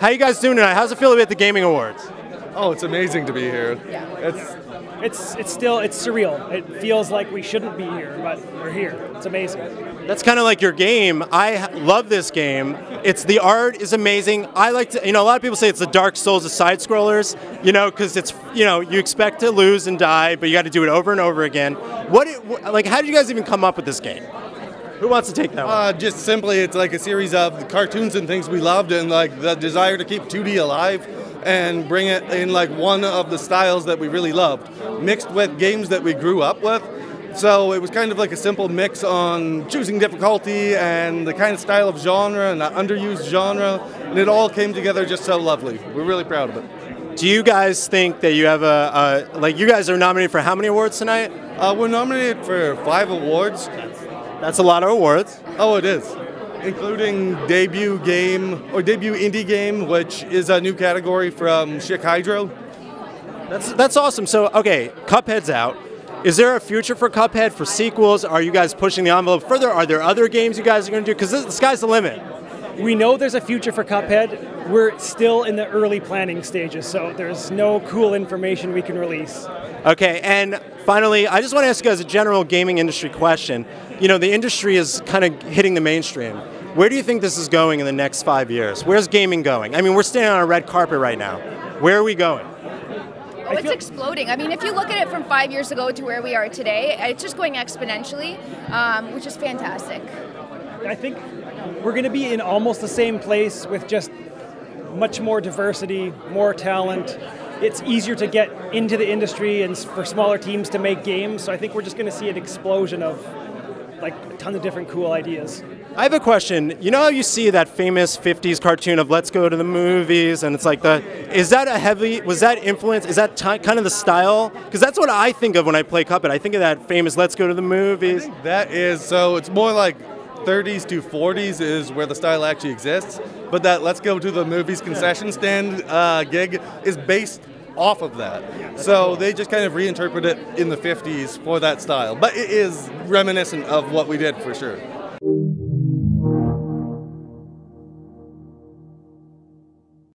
How you guys doing tonight? How's it feel to be at the Gaming Awards? Oh, it's amazing to be here. Yeah. It's It's it's still it's surreal. It feels like we shouldn't be here, but we're here. It's amazing. That's kind of like your game. I love this game. It's the art is amazing. I like to, you know, a lot of people say it's the Dark Souls of side scrollers, you know, because it's, you know, you expect to lose and die, but you got to do it over and over again. What, it, like, how did you guys even come up with this game? Who wants to take that one? uh, just simply it's like a series of cartoons and things we loved, and like the desire to keep 2D alive and bring it in like one of the styles that we really loved, mixed with games that we grew up with. So it was kind of like a simple mix on choosing difficulty and the kind of style of genre and the underused genre, and it all came together just so lovely. We're really proud of it. Do you guys think that you have a, a like, you guys are nominated for how many awards tonight? Uh, we're nominated for five awards. That's a lot of awards. Oh, it is. Including debut game or debut indie game, which is a new category from Chic Hydro. That's that's awesome. So okay, Cuphead's out. Is there a future for Cuphead for sequels? Are you guys pushing the envelope further? Are there other games you guys are going to do? Because the sky's the limit. We know there's a future for Cuphead. We're still in the early planning stages, so there's no cool information we can release. Okay, and finally, I just want to ask you guys a general gaming industry question. You know, the industry is kind of hitting the mainstream. Where do you think this is going in the next five years? Where's gaming going? I mean, we're standing on a red carpet right now. Where are we going? Oh, it's exploding. I mean, if you look at it from five years ago to where we are today, it's just going exponentially, um, which is fantastic. I think we're going to be in almost the same place with just much more diversity, more talent. It's easier to get into the industry and for smaller teams to make games. So I think we're just going to see an explosion of like a ton of different cool ideas. I have a question. You know how you see that famous 50s cartoon of let's go to the movies and it's like the is that a heavy was that influence is that ti kind of the style because that's what I think of when I play Cuphead. I think of that famous let's go to the movies. That is so. It's more like 30s to 40s is where the style actually exists, but that "Let's Go to the Movies" concession stand uh, gig is based off of that. So they just kind of reinterpret it in the 50s for that style, but it is reminiscent of what we did for sure.